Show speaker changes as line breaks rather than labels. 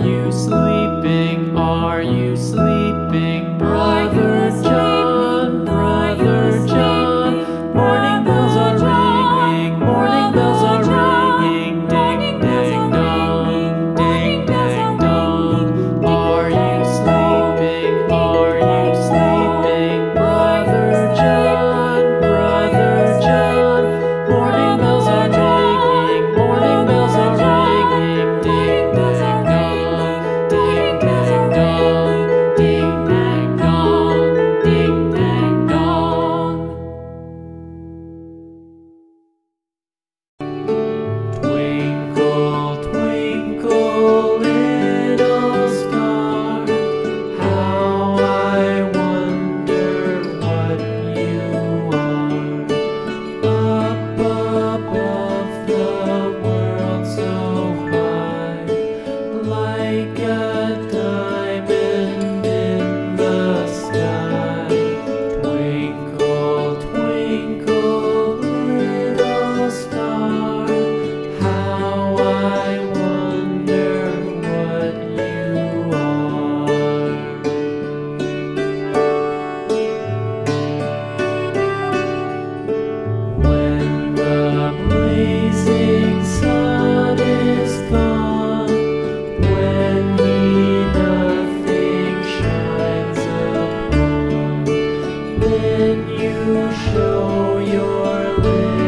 Are you sleeping? Are you? then you show your lips.